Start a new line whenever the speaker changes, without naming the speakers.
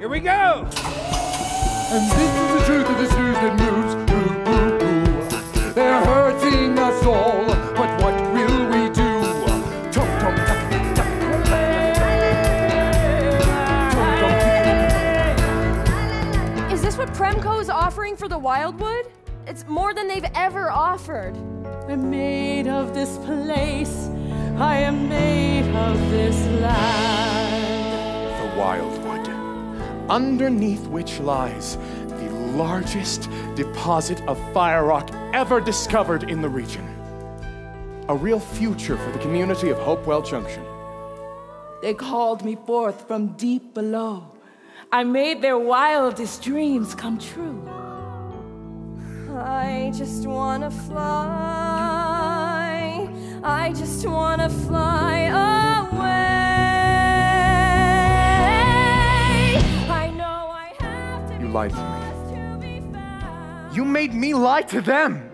Here we go!
And this is the truth of this news that moves. Ooh, ooh, ooh. They're hurting us all, but what will we do? Tum, tum, tuck, tuck, tuck. Tum, tum,
Is this what Premco is offering for the Wildwood? It's more than they've ever offered.
I'm made of this place. I am made of this land.
Underneath which lies the largest deposit of Firerock ever discovered in the region. A real future for the community of Hopewell Junction.
They called me forth from deep below. I made their wildest dreams come true.
I just wanna fly. I just wanna fly
lied to me. You made me lie to them!